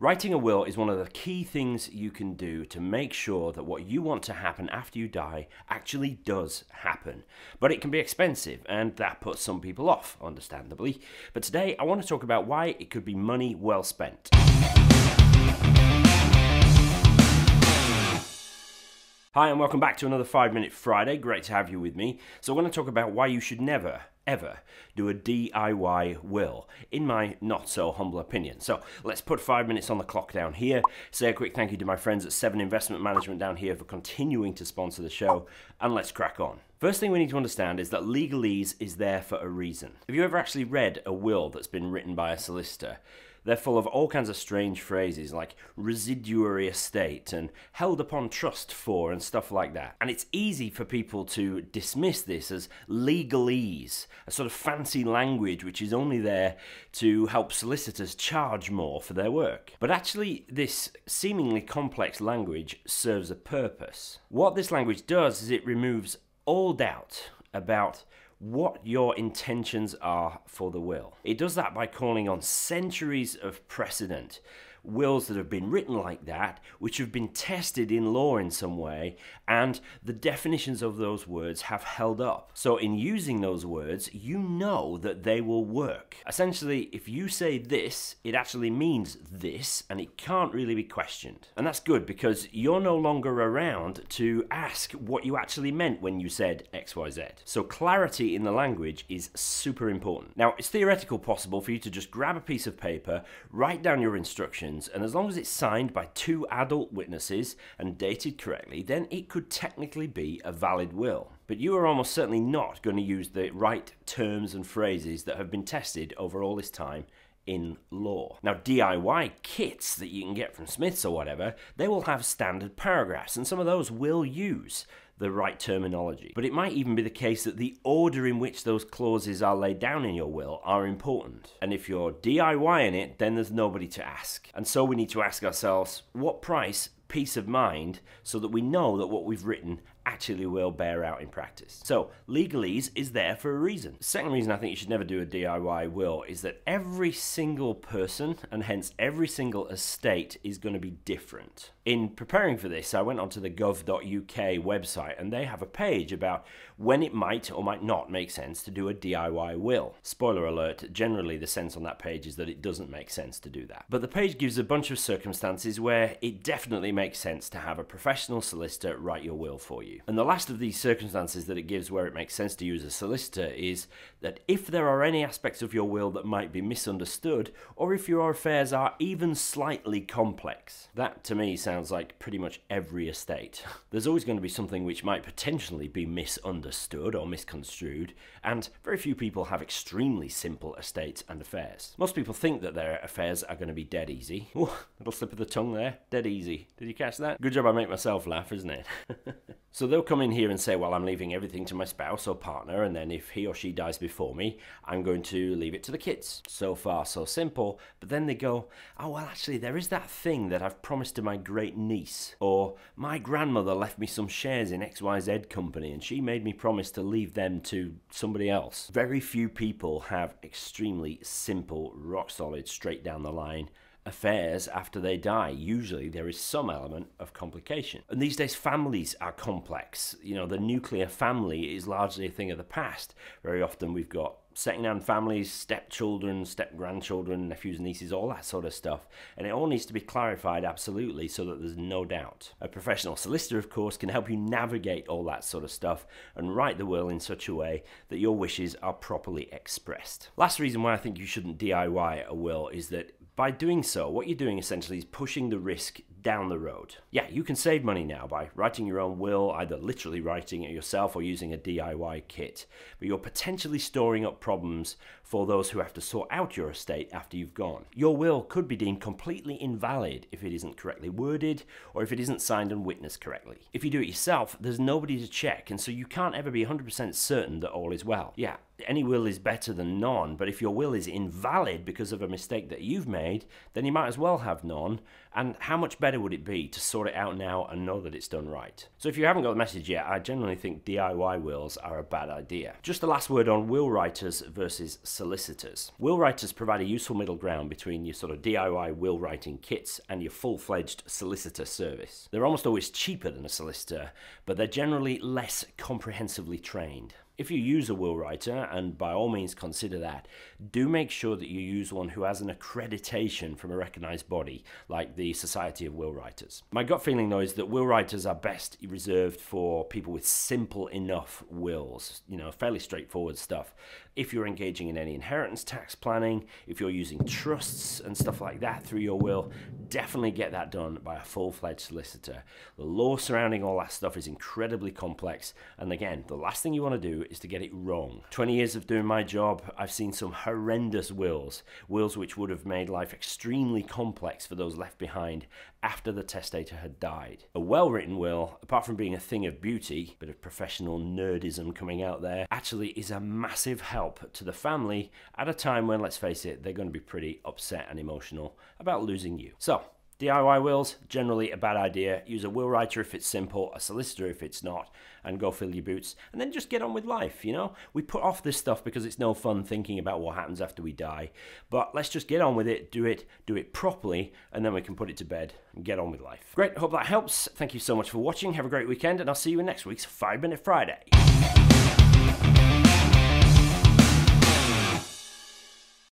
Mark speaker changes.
Speaker 1: Writing a will is one of the key things you can do to make sure that what you want to happen after you die actually does happen. But it can be expensive, and that puts some people off, understandably. But today I want to talk about why it could be money well spent. Hi, and welcome back to another 5 Minute Friday. Great to have you with me. So, I'm going to talk about why you should never, ever do a DIY will, in my not so humble opinion. So, let's put five minutes on the clock down here. Say a quick thank you to my friends at Seven Investment Management down here for continuing to sponsor the show, and let's crack on. First thing we need to understand is that legalese is there for a reason. Have you ever actually read a will that's been written by a solicitor? They're full of all kinds of strange phrases like residuary estate and held upon trust for and stuff like that. And it's easy for people to dismiss this as legalese, a sort of fancy language which is only there to help solicitors charge more for their work. But actually, this seemingly complex language serves a purpose. What this language does is it removes all doubt about what your intentions are for the will. It does that by calling on centuries of precedent wills that have been written like that, which have been tested in law in some way, and the definitions of those words have held up. So, in using those words, you know that they will work. Essentially, if you say this, it actually means this, and it can't really be questioned. And that's good because you're no longer around to ask what you actually meant when you said XYZ. So, clarity in the language is super important. Now, it's theoretical possible for you to just grab a piece of paper, write down your instructions and as long as it's signed by two adult witnesses and dated correctly, then it could technically be a valid will. But you are almost certainly not going to use the right terms and phrases that have been tested over all this time in law. Now, DIY kits that you can get from Smiths or whatever, they will have standard paragraphs, and some of those will use the right terminology. But it might even be the case that the order in which those clauses are laid down in your will are important. And if you're DIYing it, then there's nobody to ask. And so we need to ask ourselves what price peace of mind so that we know that what we've written actually will bear out in practice. So, legalese is there for a reason. Second reason I think you should never do a DIY will is that every single person and hence every single estate is going to be different. In preparing for this, I went onto the gov.uk website and they have a page about when it might or might not make sense to do a DIY will. Spoiler alert, generally the sense on that page is that it doesn't make sense to do that. But the page gives a bunch of circumstances where it definitely makes sense to have a professional solicitor write your will for you. And the last of these circumstances that it gives where it makes sense to use a solicitor is that if there are any aspects of your will that might be misunderstood, or if your affairs are even slightly complex, that to me sounds like pretty much every estate. There's always going to be something which might potentially be misunderstood or misconstrued, and very few people have extremely simple estates and affairs. Most people think that their affairs are going to be dead easy. Ooh, little slip of the tongue there, dead easy. Did you catch that? Good job I make myself laugh, isn't it? so they'll come in here and say, well, I'm leaving everything to my spouse or partner, and then if he or she dies before me, I'm going to leave it to the kids. So far, so simple. But then they go, oh, well, actually, there is that thing that I've promised to my great niece. Or, my grandmother left me some shares in XYZ company, and she made me promise to leave them to somebody else. Very few people have extremely simple, rock solid, straight down the line affairs after they die. Usually there is some element of complication. And these days families are complex. You know, the nuclear family is largely a thing of the past. Very often we've got second-hand families, stepchildren, step-grandchildren, nephews, and nieces, all that sort of stuff. And it all needs to be clarified absolutely so that there's no doubt. A professional solicitor, of course, can help you navigate all that sort of stuff and write the will in such a way that your wishes are properly expressed. Last reason why I think you shouldn't DIY a will is that by doing so, what you're doing essentially is pushing the risk down the road. Yeah, you can save money now by writing your own will, either literally writing it yourself or using a DIY kit, but you're potentially storing up problems for those who have to sort out your estate after you've gone. Your will could be deemed completely invalid if it isn't correctly worded or if it isn't signed and witnessed correctly. If you do it yourself, there's nobody to check, and so you can't ever be 100% certain that all is well. Yeah, any will is better than none, but if your will is invalid because of a mistake that you've made, then you might as well have none. And how much better would it be to sort it out now and know that it's done right? So if you haven't got the message yet, I generally think DIY wills are a bad idea. Just the last word on will writers versus solicitors. Will writers provide a useful middle ground between your sort of DIY will writing kits and your full-fledged solicitor service. They're almost always cheaper than a solicitor, but they're generally less comprehensively trained if you use a will writer, and by all means consider that, do make sure that you use one who has an accreditation from a recognized body, like the Society of Will Writers. My gut feeling, though, is that will writers are best reserved for people with simple enough wills, you know, fairly straightforward stuff. If you're engaging in any inheritance tax planning, if you're using trusts and stuff like that through your will, definitely get that done by a full fledged solicitor. The law surrounding all that stuff is incredibly complex, and again, the last thing you want to do is to get it wrong. 20 years of doing my job, I've seen some horrendous wills, wills which would have made life extremely complex for those left behind after the testator had died. A well written will, apart from being a thing of beauty, bit of professional nerdism coming out there, actually is a massive help to the family at a time when, let's face it, they're going to be pretty upset and emotional about losing you. So, DIY wills, generally a bad idea. Use a will writer if it's simple, a solicitor if it's not, and go fill your boots. And then just get on with life, you know? We put off this stuff because it's no fun thinking about what happens after we die. But let's just get on with it, do it, do it properly, and then we can put it to bed and get on with life. Great, hope that helps. Thank you so much for watching. Have a great weekend, and I'll see you in next week's 5 Minute Friday.